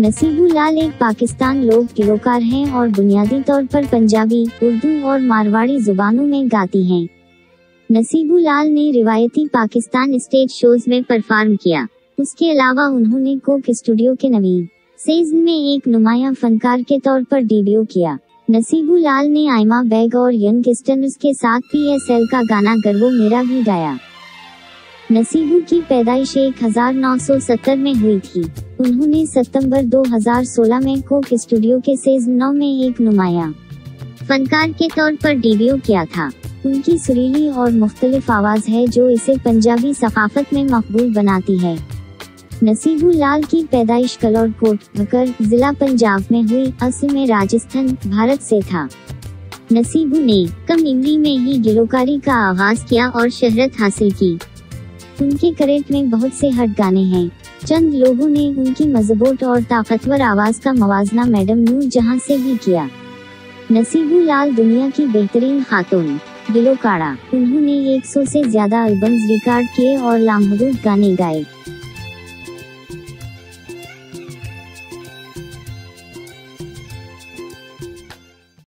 नसीबुल्लाल एक पाकिस्तान लोक गिलोकार हैं और बुनियादी तौर पर पंजाबी, उर्दू और मारवाड़ी जुबानों में गाती हैं। नसीबुल्लाल ने रिवायती पाकिस्तान स्टेज शोज़ में परफॉर्म किया। उसके अलावा उन्होंने कोक स्टूडियो के नवीन सीज़न में एक नुमाया फनकार के तौर पर डेब्यू किया। नसीबुल्लाल ने आयमा बैग और यंग के साथ पीएसएल का गाना गर्वो मेरा भी गाया। नसीबू की पैदाइश 1970 में हुई थी। उन्होंने सितंबर 2016 में कोक स्टूडियो के सीज़न नौ में एक नुमाया। फनकार के तौर पर डेब्यू किया था। उनकी सुरीली और मुख्तलिफ़ आवाज़ है जो इसे पंजाबी सकाफत में मकबूल बनाती है। नसीबू लाल की पैदाइश कलौर कोट भकर जिला पंजाब में हुई असल में राजस्थान, भारत से था। नसीबू ने कम इमरी में ही गिलोकारी का आगाज़ किया और शहरत हासिल की। उनके करेट में बहुत से हट गाने हैं। चंद लोगों ने उनकी मज़बूत और ताकतवर आवाज़ का मवाजना मैडम नूर जहाँ से भी किया। नसीबू लाल दुनिया की बेहतरीन खातून गिलोकारा उन्होंने 100 से ज़्यादा एल्बम्स रिकॉर्ड किए और लामहदूद गाने गाए।